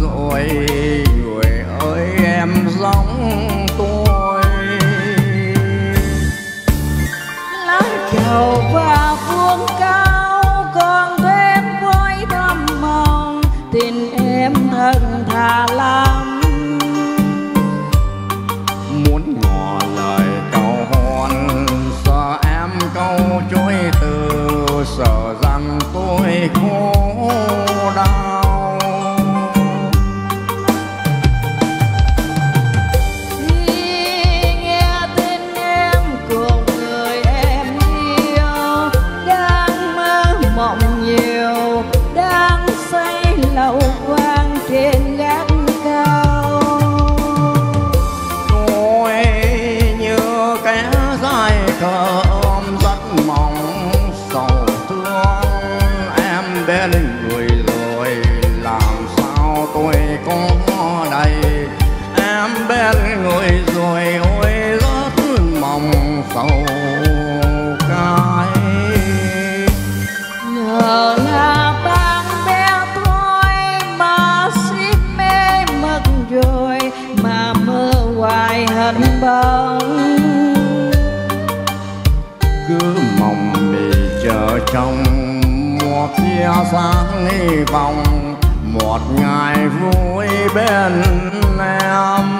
rồi người ơi em giống tôi. Lá trầu và vuông cao còn thêm với thăm mong tình em thân thà lắm. Muốn ngỏ lời cầu hôn sợ em câu chối từ sợ rằng tôi khổ Oh. Trong một tia sáng hy vọng một ngày vui bên em.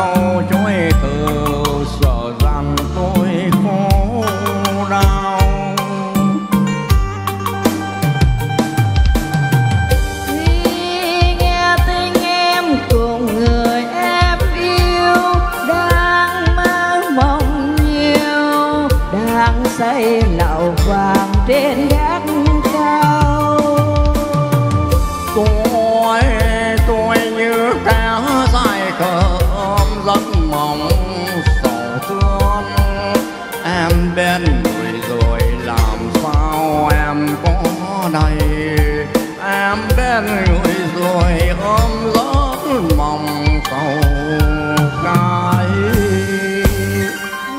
Câu chối từ, sợ rằng tôi khổ đau. Khi nghe tiếng em cùng người em yêu, đang mơ mộng nhiều, đang xây lầu vàng trên gác cao. Đây em bên người rồi ôm giấc mộng sầu cái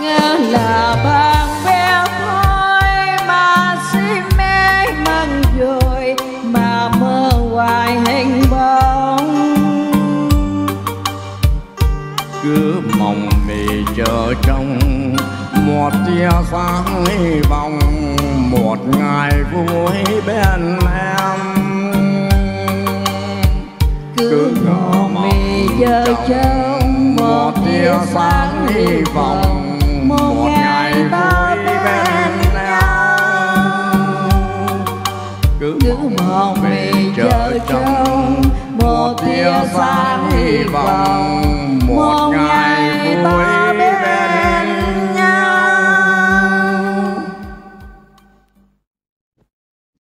ngỡ là bạn bè thôi mà si mê mân rồi mà mơ hoài hình bóng. Cứ mong mì chờ trong một tia sáng hy vọng một ngày vui bên em. Cứ ngỏ mì giờ trong một tia sáng hy vọng. một ngày ta bên nhau. Cứ mong mì chờ trong một tia sáng hy vọng